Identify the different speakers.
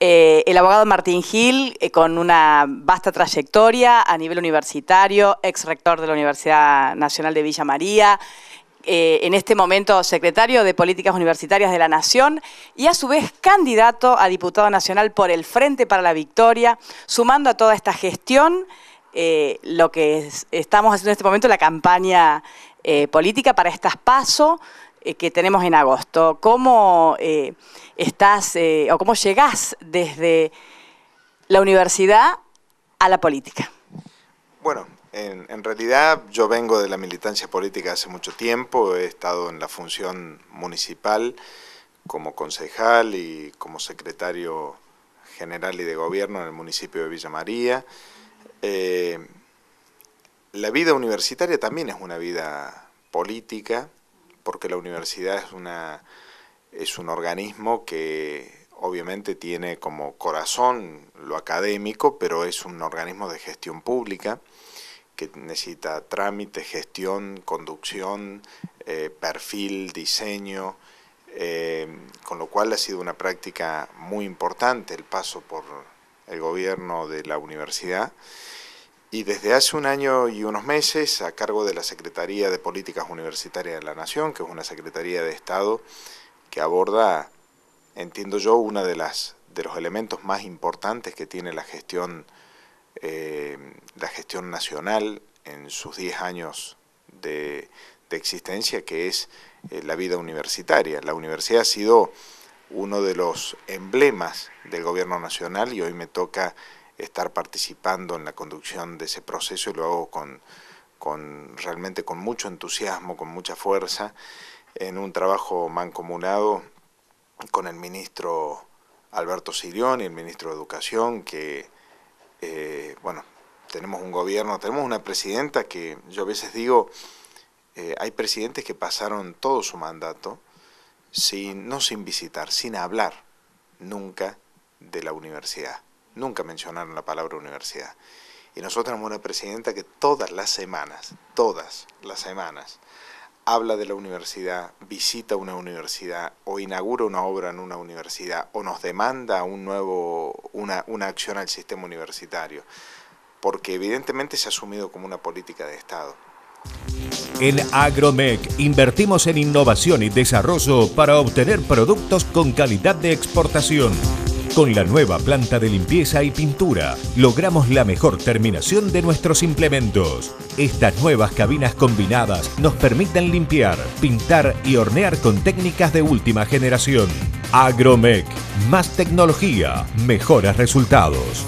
Speaker 1: Eh, el abogado Martín Gil, eh, con una vasta trayectoria a nivel universitario, ex rector de la Universidad Nacional de Villa María, eh, en este momento secretario de Políticas Universitarias de la Nación y a su vez candidato a diputado nacional por el Frente para la Victoria, sumando a toda esta gestión lo que estamos haciendo en este momento, la campaña política para estas pasos que tenemos en agosto. ¿Cómo estás eh, o cómo llegás desde la universidad a la política?
Speaker 2: Bueno, en, realidad yo vengo de la militancia política hace mucho tiempo, he estado en la función municipal como concejal y como secretario general y de gobierno en el municipio de Villa María. Eh, la vida universitaria también es una vida política, porque la universidad es una es un organismo que obviamente tiene como corazón lo académico, pero es un organismo de gestión pública que necesita trámite, gestión, conducción, eh, perfil, diseño, eh, con lo cual ha sido una práctica muy importante el paso por el gobierno de la universidad. Y desde hace un año y unos meses, a cargo de la Secretaría de Políticas Universitarias de la Nación, que es una Secretaría de Estado que aborda, entiendo yo, uno de, las, de los elementos más importantes que tiene la gestión, eh, la gestión nacional en sus 10 años de, existencia, que es eh, la vida universitaria. La universidad ha sido uno de los emblemas del gobierno nacional y hoy me toca estar participando en la conducción de ese proceso y lo hago con, con realmente con mucho entusiasmo, con mucha fuerza en un trabajo mancomunado con el ministro Alberto Sirión y el ministro de Educación, que, eh, bueno, tenemos un gobierno, tenemos una presidenta que yo a veces digo, eh, hay presidentes que pasaron todo su mandato sin, no sin visitar, sin hablar nunca de la universidad, nunca mencionaron la palabra universidad. Y nosotros tenemos una presidenta que todas las semanas, todas las semanas, habla de la universidad, visita una universidad o inaugura una obra en una universidad o nos demanda un nuevo, una, una acción al sistema universitario, porque evidentemente se ha asumido como una política de Estado.
Speaker 3: En Agromec invertimos en innovación y desarrollo para obtener productos con calidad de exportación con la nueva planta de limpieza y pintura, logramos la mejor terminación de nuestros implementos. Estas nuevas cabinas combinadas nos permiten limpiar, pintar y hornear con técnicas de última generación. Agromec, más tecnología, mejores resultados.